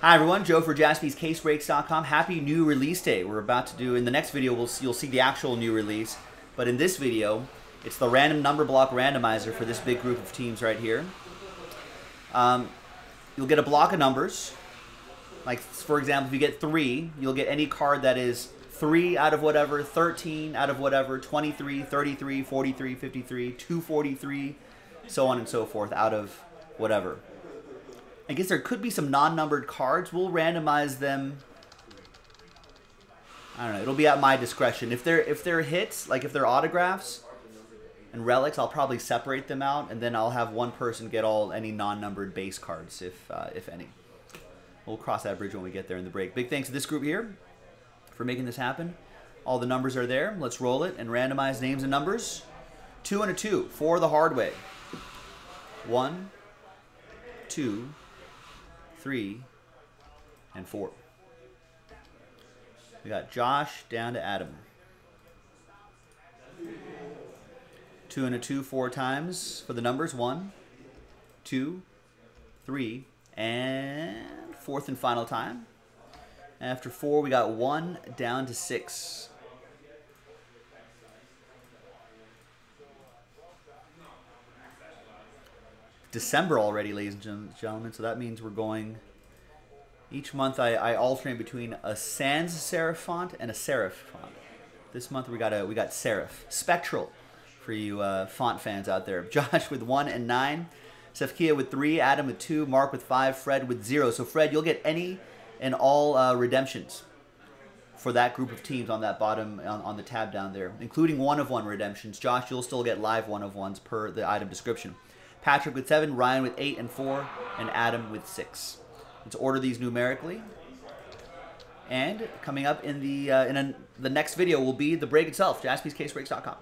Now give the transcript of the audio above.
Hi everyone, Joe for JaspysCaseBreaks.com. Happy new release day. We're about to do in the next video. We'll you'll see the actual new release, but in this video, it's the random number block randomizer for this big group of teams right here. Um, you'll get a block of numbers. Like for example, if you get three, you'll get any card that is three out of whatever, 13 out of whatever, 23, 33, 43, 53, 243, so on and so forth out of whatever. I guess there could be some non-numbered cards. We'll randomize them. I don't know. It'll be at my discretion. If they're if they're hits, like if they're autographs and relics, I'll probably separate them out, and then I'll have one person get all any non-numbered base cards, if uh, if any. We'll cross that bridge when we get there in the break. Big thanks to this group here for making this happen. All the numbers are there. Let's roll it and randomize names and numbers. Two and a two for the hard way. One, two three, and four. We got Josh down to Adam. Two and a two four times for the numbers. One, two, three, and fourth and final time. After four, we got one down to six. December already, ladies and gentlemen. So that means we're going. Each month I, I alternate between a sans serif font and a serif font. This month we got a we got serif spectral for you uh, font fans out there. Josh with one and nine, Sefkia with three, Adam with two, Mark with five, Fred with zero. So Fred, you'll get any and all uh, redemptions for that group of teams on that bottom on, on the tab down there, including one of one redemptions. Josh, you'll still get live one of ones per the item description. Patrick with seven, Ryan with eight and four, and Adam with six. Let's order these numerically. And coming up in the uh, in a, the next video will be the break itself, jaspyscasebreaks.com.